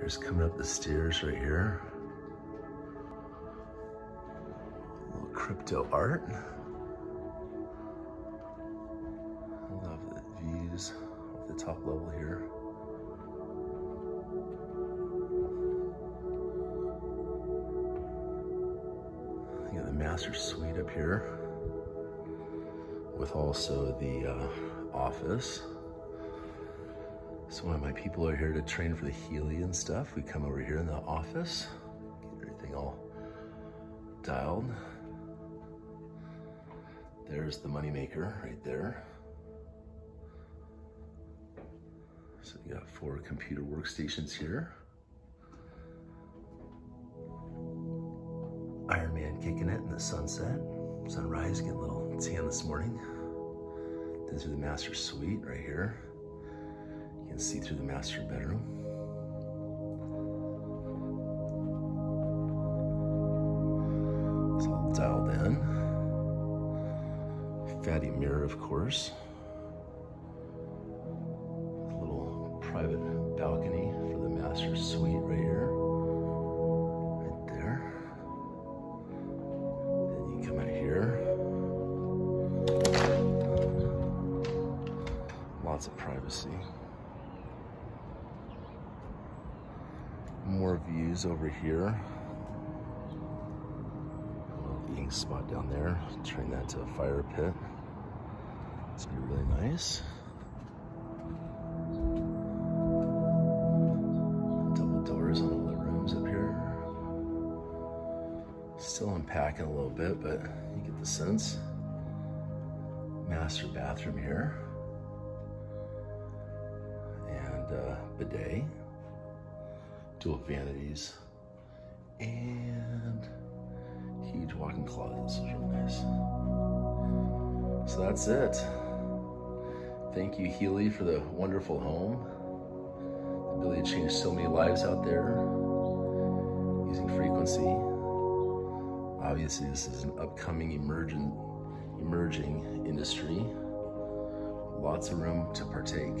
Here's coming up the stairs right here. A little crypto art. I love the views of the top level here. You got the master suite up here with also the uh, office. So when my people are here to train for the Healy and stuff, we come over here in the office, get everything all dialed. There's the moneymaker right there. So you got four computer workstations here. Iron Man kicking it in the sunset. Sunrise, getting a little tan this morning. These are the master suite right here. Can see through the master bedroom. It's all dialed in. Fatty mirror, of course. A little private balcony for the master suite right here. Right there. Then you come here. Lots of privacy. More views over here. Little eating spot down there. Turn that to a fire pit. It's gonna be really nice. Double doors on all the rooms up here. Still unpacking a little bit, but you get the sense. Master bathroom here. And uh, bidet dual vanities, and huge walk-in closets. Those really nice. So that's it. Thank you, Healy, for the wonderful home. The ability to change so many lives out there using frequency. Obviously, this is an upcoming emergent, emerging industry. Lots of room to partake.